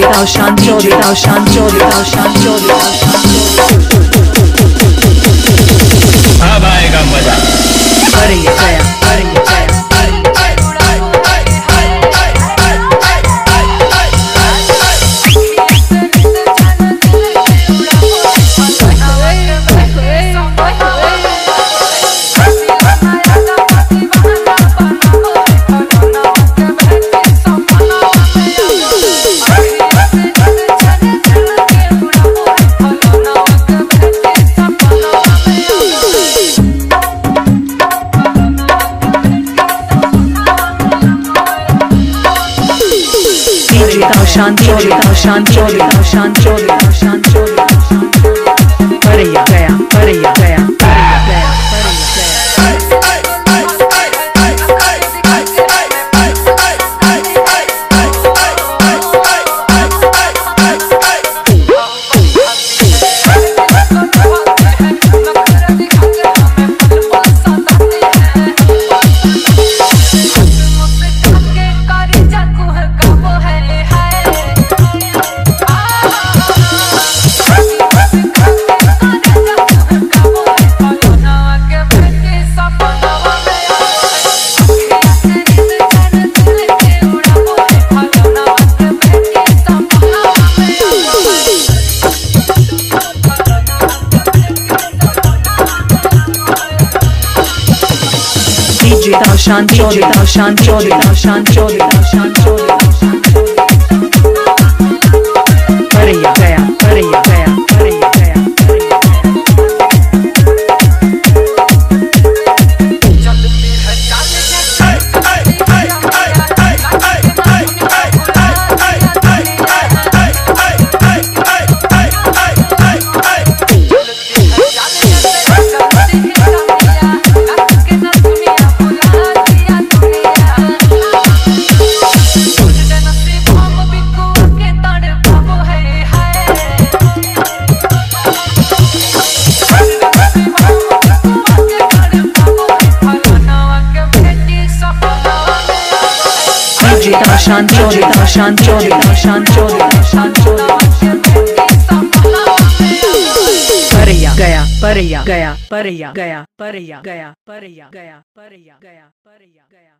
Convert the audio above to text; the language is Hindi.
到山，这里到山，这里到山，这里到山，这。शांति शांति शांति शांति Jita Shanti Jita Shanti Jita Shanti Jita Shanti DJ Daushan Chori Daushan Chori Daushan Chori Daushan Chori अरे ये गया अरे ये गया अरे ये गया अरे ये गया अरे ये गया अरे ये गया अरे ये गया